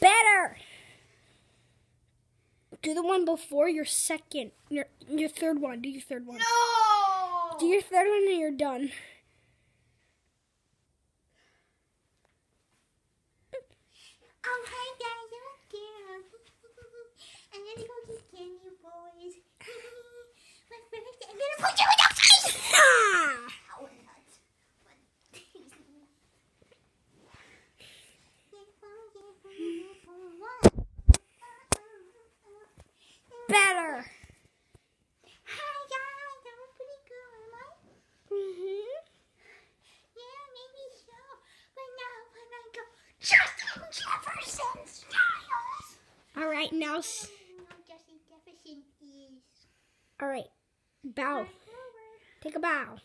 Better! Do the one before your second, your, your third one. Do your third one. No! Do your third one and you're done. All right, now. s- Jefferson is. All right, bow. Take a bow.